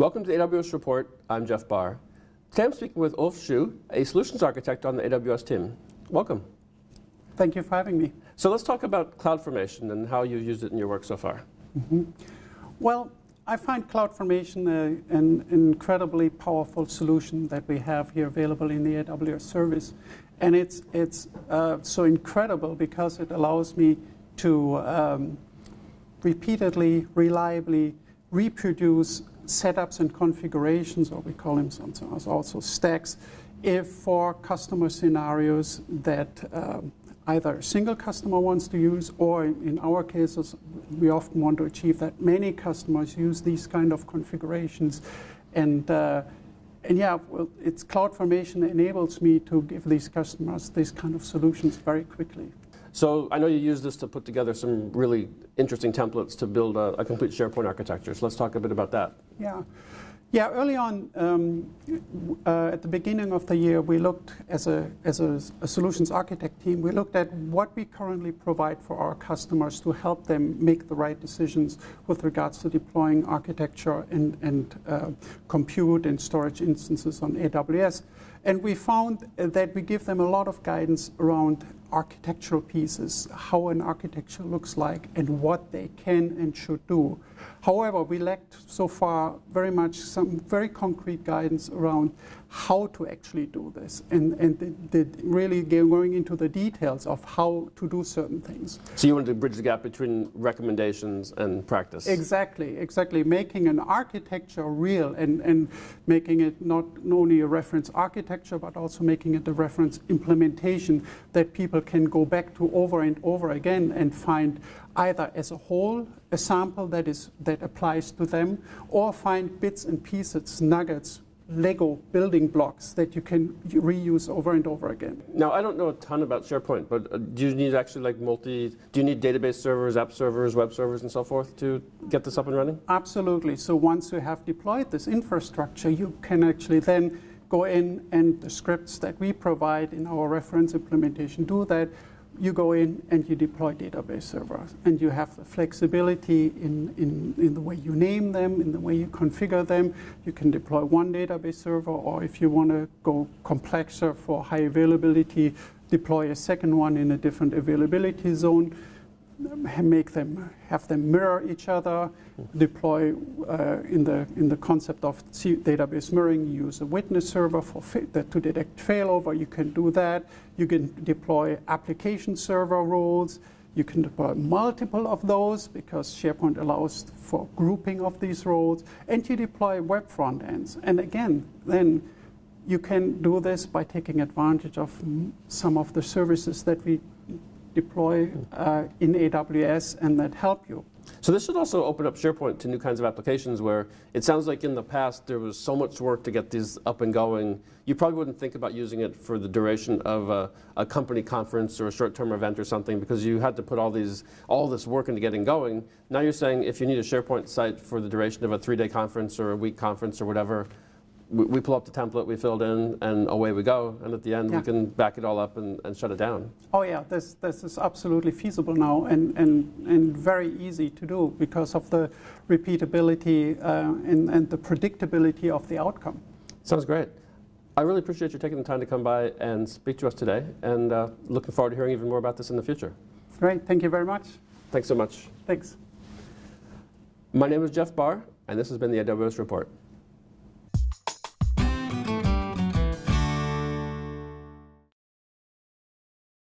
Welcome to the AWS Report. I'm Jeff Barr. Today I'm speaking with Ulf Schoo, a solutions architect on the AWS team. Welcome. Thank you for having me. So let's talk about CloudFormation and how you've used it in your work so far. Mm -hmm. Well, I find CloudFormation uh, an incredibly powerful solution that we have here available in the AWS service. And it's, it's uh, so incredible because it allows me to um, repeatedly, reliably reproduce setups and configurations, or we call them sometimes also stacks, if for customer scenarios that um, either a single customer wants to use, or in our cases, we often want to achieve that many customers use these kind of configurations. And, uh, and yeah, well, it's CloudFormation enables me to give these customers these kind of solutions very quickly. So I know you use this to put together some really interesting templates to build a, a complete SharePoint architecture. So let's talk a bit about that. Yeah. Yeah, early on, um, uh, at the beginning of the year, we looked as, a, as a, a, solutions architect team, we looked at what we currently provide for our customers to help them make the right decisions with regards to deploying architecture and, and uh, compute and storage instances on AWS. And we found that we give them a lot of guidance around architectural pieces, how an architecture looks like, and what they can and should do. However, we lacked so far very much some very concrete guidance around how to actually do this and, and the, the really going into the details of how to do certain things. So you wanted to bridge the gap between recommendations and practice. Exactly, exactly. Making an architecture real and, and making it not only a reference architecture, but also making it a reference implementation that people can go back to over and over again and find either as a whole, a sample that, is, that applies to them, or find bits and pieces, nuggets, Lego building blocks that you can reuse over and over again. Now, I don't know a ton about SharePoint, but uh, do you need actually like multi, do you need database servers, app servers, web servers, and so forth to get this up and running? Absolutely. So once you have deployed this infrastructure, you can actually then go in and the scripts that we provide in our reference implementation do that you go in and you deploy database servers. And you have the flexibility in, in, in the way you name them, in the way you configure them. You can deploy one database server, or if you want to go complexer for high availability, deploy a second one in a different availability zone make them have them mirror each other, deploy uh, in the in the concept of database mirroring. You use a witness server for to detect failover. You can do that. You can deploy application server roles. You can deploy multiple of those because SharePoint allows for grouping of these roles, and you deploy web front ends. And again, then you can do this by taking advantage of some of the services that we deploy uh, in AWS and that help you. So this should also open up SharePoint to new kinds of applications where it sounds like in the past there was so much work to get these up and going. You probably wouldn't think about using it for the duration of a, a company conference or a short-term event or something because you had to put all these all this work into getting going. Now you're saying if you need a SharePoint site for the duration of a three-day conference or a week conference or whatever, we, we, pull up the template, we filled in, and away we go. And at the end, yeah. we can back it all up and, and shut it down. Oh yeah, this, this is absolutely feasible now and, and, and very easy to do because of the repeatability uh, and, and the predictability of the outcome. Sounds great. I really appreciate you taking the time to come by and speak to us today, and uh, looking forward to hearing even more about this in the future. Great, thank you very much. Thanks so much. Thanks. My name is Jeff Barr, and this has been the AWS Report.